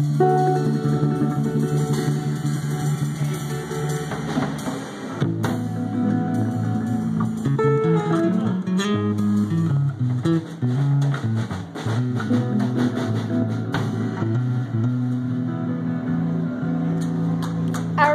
All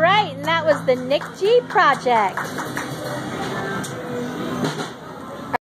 right, and that was the Nick G project.